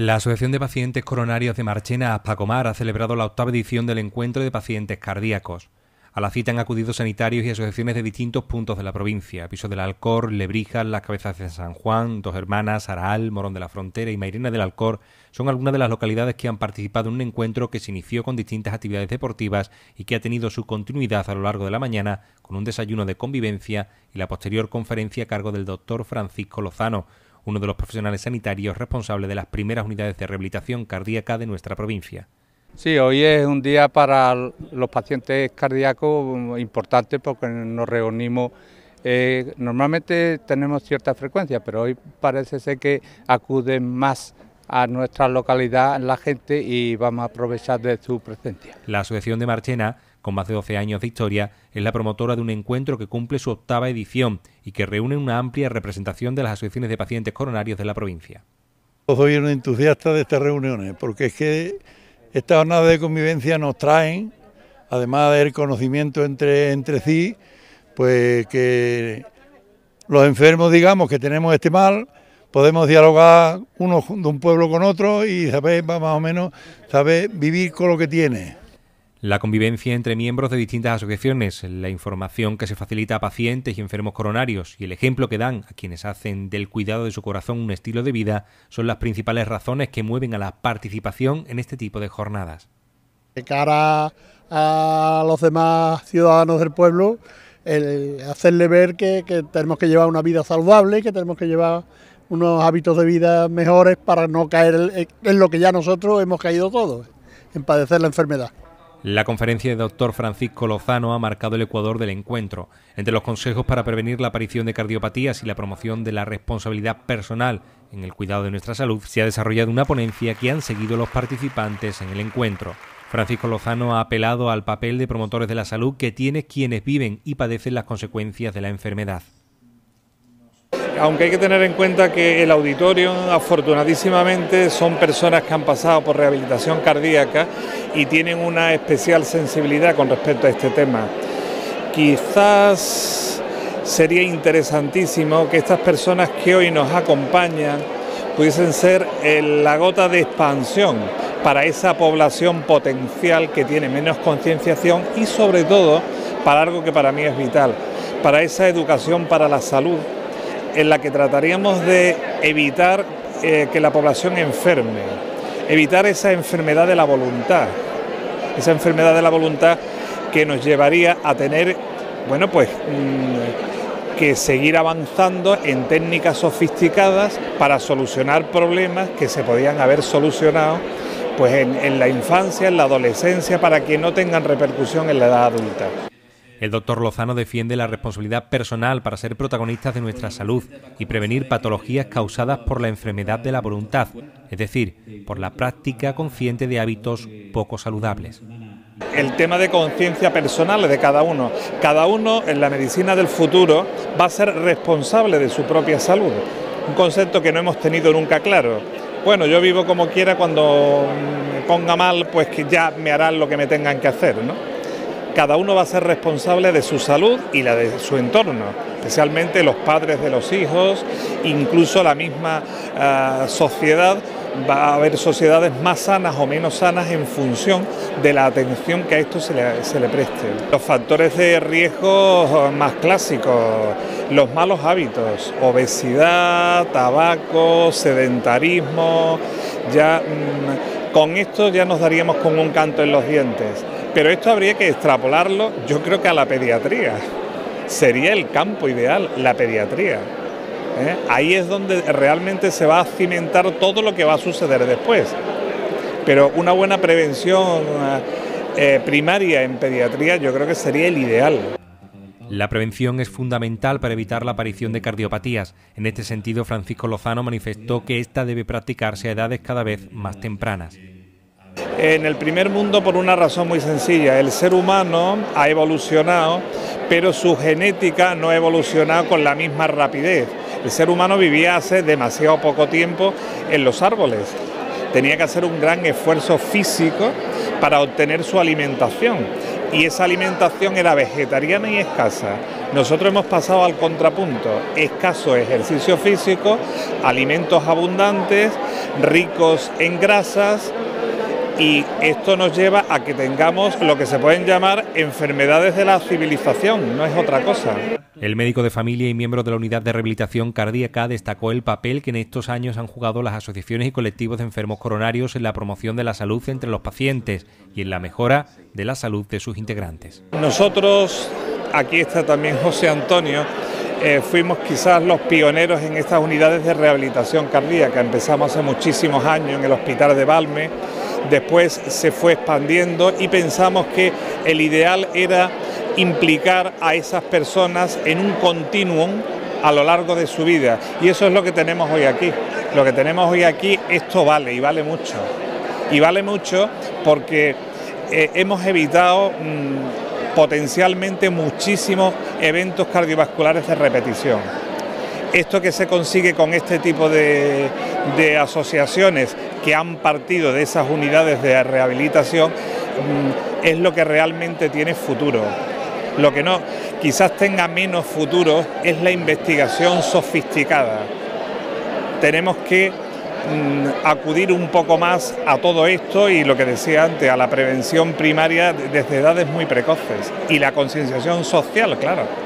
La Asociación de Pacientes Coronarios de Marchena, Aspacomar, ha celebrado la octava edición del Encuentro de Pacientes Cardíacos. A la cita han acudido sanitarios y asociaciones de distintos puntos de la provincia. Piso del Alcor, Lebrijas, Las Cabezas de San Juan, Dos Hermanas, Araal, Morón de la Frontera y Mairena del Alcor son algunas de las localidades que han participado en un encuentro que se inició con distintas actividades deportivas y que ha tenido su continuidad a lo largo de la mañana con un desayuno de convivencia y la posterior conferencia a cargo del doctor Francisco Lozano, uno de los profesionales sanitarios responsables de las primeras unidades de rehabilitación cardíaca de nuestra provincia. Sí, hoy es un día para los pacientes cardíacos importante porque nos reunimos. Eh, normalmente tenemos cierta frecuencia, pero hoy parece ser que acuden más a nuestra localidad la gente y vamos a aprovechar de su presencia. La Asociación de Marchena con más de 12 años de historia, es la promotora de un encuentro que cumple su octava edición y que reúne una amplia representación de las asociaciones de pacientes coronarios de la provincia. Soy un entusiasta de estas reuniones porque es que estas jornadas de convivencia nos traen, además del conocimiento entre, entre sí, pues que los enfermos, digamos, que tenemos este mal, podemos dialogar uno de un pueblo con otro y saber más o menos saber vivir con lo que tiene. La convivencia entre miembros de distintas asociaciones, la información que se facilita a pacientes y enfermos coronarios y el ejemplo que dan a quienes hacen del cuidado de su corazón un estilo de vida son las principales razones que mueven a la participación en este tipo de jornadas. De cara a los demás ciudadanos del pueblo, el hacerle ver que, tenemos que llevar una vida saludable, que tenemos que llevar unos hábitos de vida mejores para no caer en lo que ya nosotros hemos caído todos, en padecer la enfermedad. La conferencia de doctor Francisco Lozano ha marcado el ecuador del encuentro. Entre los consejos para prevenir la aparición de cardiopatías y la promoción de la responsabilidad personal en el cuidado de nuestra salud, se ha desarrollado una ponencia que han seguido los participantes en el encuentro. Francisco Lozano ha apelado al papel de promotores de la salud que tienen quienes viven y padecen las consecuencias de la enfermedad aunque hay que tener en cuenta que el auditorio afortunadísimamente son personas que han pasado por rehabilitación cardíaca y tienen una especial sensibilidad con respecto a este tema. Quizás sería interesantísimo que estas personas que hoy nos acompañan pudiesen ser la gota de expansión para esa población potencial que tiene menos concienciación y sobre todo para algo que para mí es vital, para esa educación para la salud en la que trataríamos de evitar eh, que la población enferme, evitar esa enfermedad de la voluntad, esa enfermedad de la voluntad que nos llevaría a tener, bueno, pues mm, que seguir avanzando en técnicas sofisticadas para solucionar problemas que se podían haber solucionado pues en la infancia, en la adolescencia, para que no tengan repercusión en la edad adulta. El doctor Lozano defiende la responsabilidad personal para ser protagonistas de nuestra salud y prevenir patologías causadas por la enfermedad de la voluntad, es decir, por la práctica consciente de hábitos poco saludables. El tema de conciencia personal de cada uno. Cada uno en la medicina del futuro va a ser responsable de su propia salud. Un concepto que no hemos tenido nunca claro. Bueno, yo vivo como quiera, cuando me ponga mal, pues que ya me harán lo que me tengan que hacer, ¿no? Cada uno va a ser responsable de su salud y la de su entorno, especialmente los padres de los hijos, incluso la misma ah, sociedad. Va a haber sociedades más sanas o menos sanas en función de la atención que a esto se le, preste. Los factores de riesgo más clásicos, los malos hábitos, obesidad, tabaco, sedentarismo, ya mm, con esto ya nos daríamos con un canto en los dientes. Pero esto habría que extrapolarlo, yo creo que a la pediatría. Sería el campo ideal, la pediatría. ¿eh? Ahí es donde realmente se va a cimentar todo lo que va a suceder después. Pero una buena prevención eh, primaria en pediatría yo creo que sería el ideal. La prevención es fundamental para evitar la aparición de cardiopatías. En este sentido, Francisco Lozano manifestó que esta debe practicarse a edades cada vez más tempranas en el primer mundo por una razón muy sencilla. El ser humano ha evolucionado, pero su genética no ha evolucionado con la misma rapidez. El ser humano vivía hace demasiado poco tiempo en los árboles. Tenía que hacer un gran esfuerzo físico para obtener su alimentación y esa alimentación era vegetariana y escasa. Nosotros hemos pasado al contrapunto, escaso ejercicio físico, alimentos abundantes, ricos en grasas y esto nos lleva a que tengamos lo que se pueden llamar enfermedades de la civilización, no es otra cosa. El médico de familia y miembro de la unidad de rehabilitación cardíaca destacó el papel que en estos años han jugado las asociaciones y colectivos de enfermos coronarios en la promoción de la salud entre los pacientes y en la mejora de la salud de sus integrantes. Nosotros, aquí está también José Antonio, eh, fuimos quizás los pioneros en estas unidades de rehabilitación cardíaca. Empezamos hace muchísimos años en el Hospital de Balme después se fue expandiendo y pensamos que el ideal era implicar a esas personas en un continuum a lo largo de su vida. Y eso es lo que tenemos hoy aquí. Lo que tenemos hoy aquí, esto vale y vale mucho. Y vale mucho porque eh, hemos evitado mm, potencialmente muchísimos eventos cardiovasculares de repetición. Esto que se consigue con este tipo de, asociaciones que han partido de esas unidades de rehabilitación mm, es lo que realmente tiene futuro. Lo que no quizás tenga menos futuro es la investigación sofisticada. Tenemos que mm, acudir un poco más a todo esto y lo que decía antes, a la prevención primaria desde edades muy precoces y la concienciación social, claro.